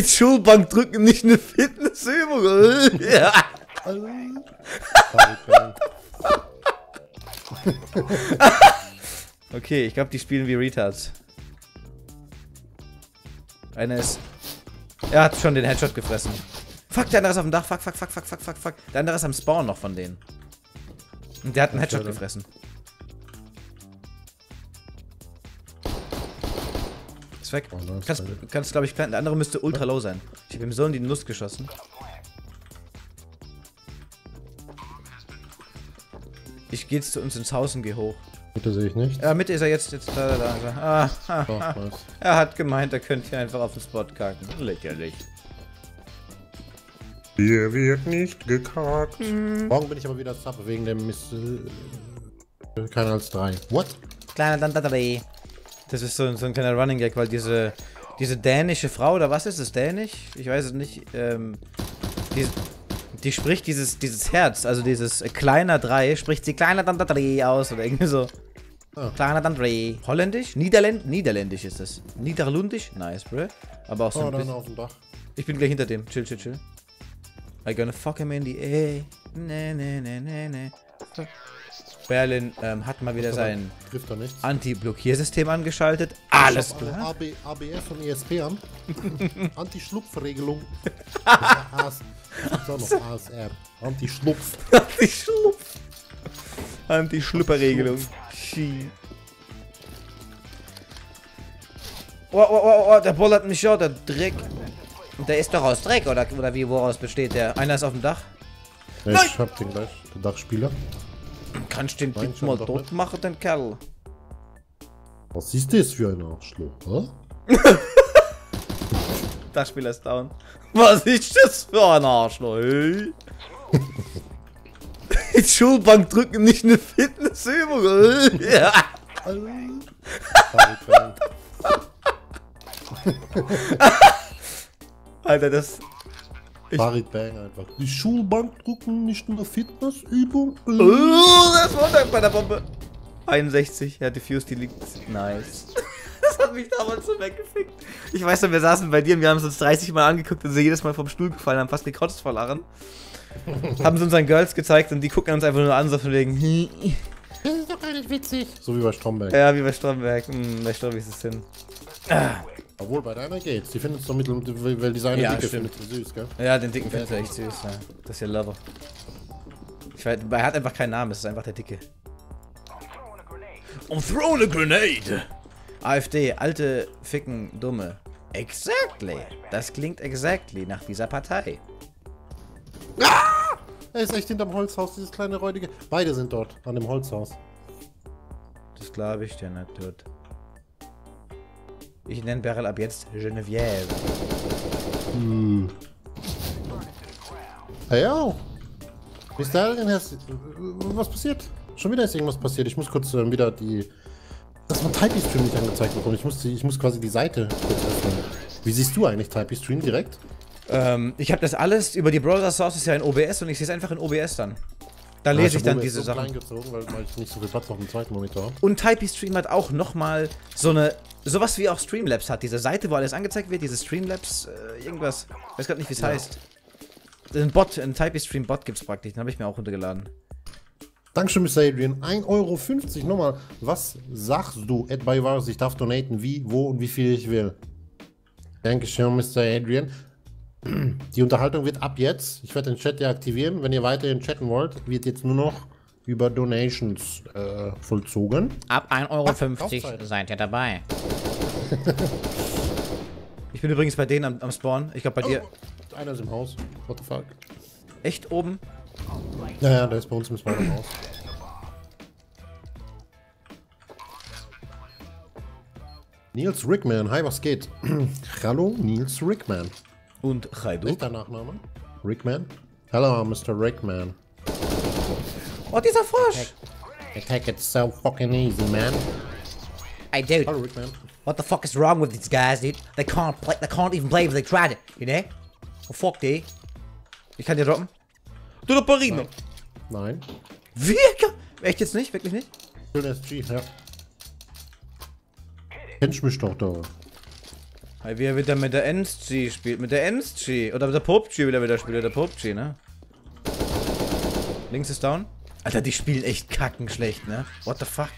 In Schulbank drücken, nicht eine Fitnessübung. ja. okay, ich glaube, die spielen wie Retards. Einer ist... Er hat schon den Headshot gefressen. Fuck, der andere ist auf dem Dach. Fuck, fuck, fuck, fuck, fuck, fuck, fuck. Der andere ist am Spawn noch von denen. Und der hat einen Headshot gefressen. Ist weg. Oh, nice, kannst, danke. kannst glaube ich, planten. Der andere müsste ultra low sein. Ich habe ihm so in die Nuss geschossen. Ich gehe jetzt zu uns ins Haus und gehe hoch. Bitte sehe ich nicht. Ja, Mitte ist er jetzt. jetzt da, da, da. Ah, ah, Oh, ah. nice. Er hat gemeint, er könnte hier einfach auf den Spot kacken. Lächerlich. Hier wird nicht gekackt. Morgen bin ich aber wieder Sub wegen dem Miss. Keiner als drei. What? Kleiner Dantadre. Das ist so, so ein kleiner Running Gag, weil diese, diese dänische Frau, oder was ist es, dänisch? Ich weiß es nicht. Ähm, die, die spricht dieses, dieses Herz, also dieses äh, kleiner 3, spricht sie kleiner Dantadre aus oder irgendwie so. Ah. Kleiner Dantadre. Holländisch? Niederländ Niederländisch ist es. Niederlundisch? Nice, bro. Aber auch so Oh, ein dann auf dem Dach. Ich bin gleich hinter dem. Chill, chill, chill. I gonna fuck him in the A. Ne, ne, ne, ne, ne. Berlin ähm, hat mal wieder sein er. Anti-Blockiersystem angeschaltet. Alles Ich hab, äh, klar. AB, ABS und ESP an. Anti-Schlupfregelung. AS, ich ASR. Anti-Schlupf. Anti-Schlupf. Anti-Schlupperregelung. Oh, oh, oh, oh, der bollert mich ja, der Dreck. Der ist doch aus Dreck, oder, oder wie, woraus besteht der? Einer ist auf dem Dach. Ja, Nein! ich hab den gleich. Der Dachspieler. Kannst den Nein, Typ schon mal tot nicht. machen, den Kerl. Was ist das für ein Arschloch? Hä? Dachspieler ist down. Was ist das für ein Arschloch, ey? In Schulbank drücken, nicht eine Fitnessübung, ey. ja. Alter, das... Farid Bang einfach. Die Schulbank drücken, nicht nur Fitnessübung. Oh, das war der bei der Bombe. 61, er diffused, die liegt. Nice. Das hat mich damals so weggefickt. Ich weiß noch, wir saßen bei dir und wir haben es uns 30 Mal angeguckt und sind jedes Mal vom Stuhl gefallen, haben fast gekotzt vor Lachen. haben es unseren Girls gezeigt und die gucken uns einfach nur an, so von wegen. Das ist doch gar nicht witzig. So wie bei Stromberg. ja, wie bei Stromberg. Hm, bei Stromberg ist es hin. Obwohl, bei deiner geht's. Die findet es doch mittel, weil die seine Ja, Dicke stimmt. findet süß, gell? Ja, den dicken findest du echt süß. Ja. Das ist ja Lover. Ich weiß, er hat einfach keinen Namen, es ist einfach der Dicke. I'm throwing a grenade! AfD, alte, ficken, dumme. Exactly. Das klingt exactly nach dieser Partei. Er ist echt hinterm Holzhaus, dieses kleine räudige. Beide sind dort, an dem Holzhaus. Das glaube ich dir nicht, Dude. Ich nenne Beryl ab jetzt Geneviève. Hey, ja. Bis dahin hast Was passiert? Schon wieder ist irgendwas passiert. Ich muss kurz äh, wieder die. Dass man Typey-Stream nicht angezeigt bekommt. Ich muss, die, ich muss quasi die Seite kurz öffnen. Wie siehst du eigentlich Typey-Stream direkt? Ähm, ich habe das alles über die Browser Sources ja in OBS und ich sehe es einfach in OBS dann. Da lese ich dann diese so Sachen. gezogen, weil, weil ich nicht so viel Platz auf dem zweiten Monitor habe. Und Typey Stream hat auch nochmal so eine, sowas wie auch Streamlabs hat. Diese Seite, wo alles angezeigt wird, diese Streamlabs, äh, irgendwas. Ich weiß gerade nicht, wie es heißt. Ein Bot, ein Typey Stream Bot gibt's praktisch, den habe ich mir auch runtergeladen. Dankeschön, Mr. Adrian. 1,50 Euro. Nochmal, was sagst du, Ed by Virus? Ich darf donaten, wie, wo und wie viel ich will. Dankeschön, Mr. Adrian. Die Unterhaltung wird ab jetzt, ich werde den Chat deaktivieren. Wenn ihr weiterhin chatten wollt, wird jetzt nur noch über Donations äh, vollzogen. Ab 1,50 Euro Kaufzeit. seid ihr dabei. ich bin übrigens bei denen am, am Spawn. Ich glaube bei dir. Oh, einer ist im Haus. What the fuck? Echt oben? Ja, ja, der ist bei uns im Spawn im Haus. Nils Rickman, hi, was geht? Hallo, Nils Rickman. Und Chaidu. Ist dein Nachname? Rickman? Hello, Mr. Rickman. Oh, dieser Frosch! I take it so fucking easy, man. Hey, dude. Hallo, Rickman. What the fuck is wrong with these guys, dude? They can't play. They can't even play if they tried it. You know? Oh fuck, dude. Ich kann dir droppen. Du der Parino. Nein. Wirklich? Echt jetzt nicht? Wirklich nicht? Schön SG, ja. Kennst mich doch da. Weil wir wieder mit der NSG spielt. Mit der NSG. Oder mit der PUBG will er wieder spielen. Der PUBG, ne? Links ist down. Alter, die spielen echt kackenschlecht, ne? What the fuck?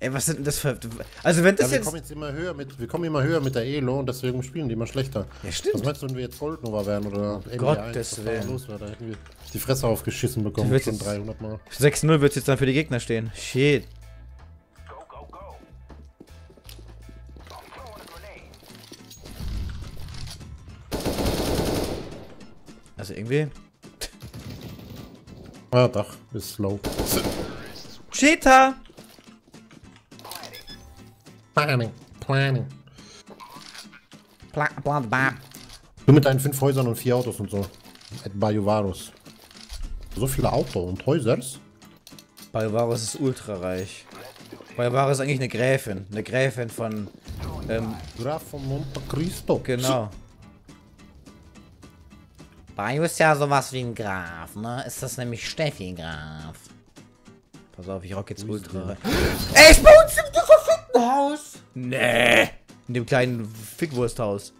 Ey, was sind denn das für... Also wenn das Ja, wir jetzt... kommen jetzt immer höher mit, wir kommen immer höher mit der Elo und deswegen spielen die immer schlechter. Ja, stimmt. Was meinst du, wenn wir jetzt Goldnova wären oder NBA Gottes 1, was da Willen. los wäre? Da hätten wir die Fresse aufgeschissen bekommen, schon jetzt- 300 Mal. 6-0 wird es jetzt dann für die Gegner stehen. Shit. Also irgendwie... Ah, Dach ist low. Cheetah! Planning, planning. Bla, bla, bla. Du mit deinen fünf Häusern und vier Autos und so. Et Bajuvarus. So viele Autos und Häusers? Balvarus ist ultra reich. Balvarus ist eigentlich eine Gräfin. Eine Gräfin von... Ähm, Graf von Monte Cristo. genau. Bayo ist ja sowas wie ein Graf, ne? Ist das nämlich Steffi Graf. Pass auf, ich rock jetzt ultra. Ey, ich bei uns im verfickten Haus! Nee. In dem kleinen Fickwursthaus.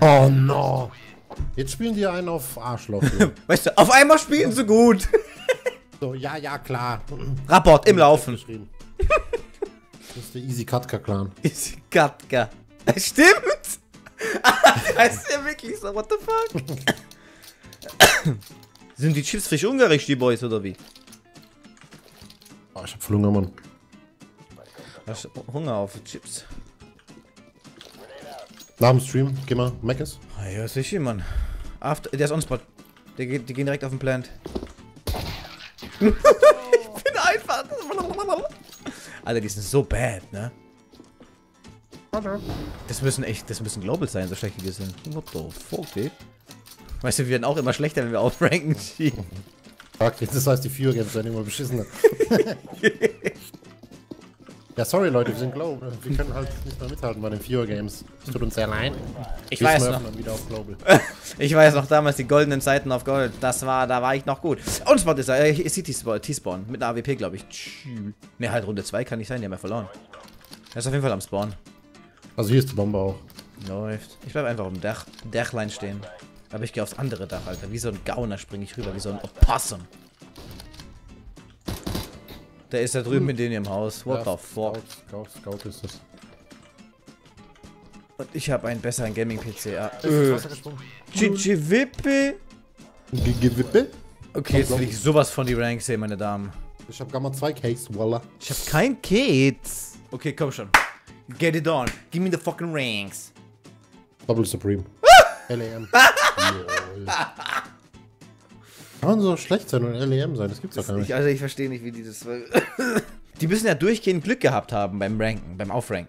Oh no. Jetzt spielen die einen auf Arschloch. Weißt du, auf einmal spielen sie gut. so, ja, ja, klar. Rapport im Laufen. Das ist der Easy Katka Clan. Ist Gatka. Stimmt! das ist ja wirklich so, what the fuck? Sind die Chips frisch ungarisch, die Boys, oder wie? Oh, ich hab voll Hunger, Mann. Hast du Hunger auf Chips? Nach dem Stream, geh mal, Meckes. Ah, ja, sicher, Mann. After, der ist on spot. Der geht, die gehen direkt auf den Plant. ich bin einfach. Alter, die sind so bad, ne? Das müssen echt, das müssen Global sein, so schlecht wie die sind. What the fuck, dude? Weißt du, wir werden auch immer schlechter, wenn wir aufranken. Fuck, jetzt das heißt, die Viewer Games werden immer beschissener. ja, sorry Leute, wir sind Global. Wir können halt nicht mehr mithalten bei den Viewer Games. Es tut uns sehr leid. Ich Wir weiß noch. dann wieder auf Global. Ich weiß noch damals die goldenen Zeiten auf Gold. Das war, da war ich noch gut. Und Spot ist er. Äh, ist T-Spawn. Mit einer AWP, glaube ich. Ne, halt Runde 2 kann nicht sein, die haben ja verloren. Er ist auf jeden Fall am Spawn. Also hier ist die Bombe auch. Läuft. Ich bleib einfach am Dach, Dachlein stehen. Aber ich gehe aufs andere Dach, Alter. Wie so ein Gauner springe ich rüber, wie so ein Opossum. Der ist da drüben mit denen im Haus. What Ja, the fuck? Scout, Scout, Scout ist das. Und ich habe einen besseren Gaming-PC. Ah, äh. Wasser gesprungen. Chichi Wippe. Ge- Gewippe? Okay, jetzt will ich sowas von die Ranks sehen, meine Damen. Ich hab Gamma 2 Case, voila. Ich habe kein Kids. Okay, komm schon. Get it on. Give me the fucking rings. Double Supreme. LAM. Kann man so schlecht sein und LAM sein? Das gibt's doch gar nicht. Ich, also ich verstehe nicht, wie die das... die müssen ja durchgehend Glück gehabt haben beim Ranken, beim Aufranken.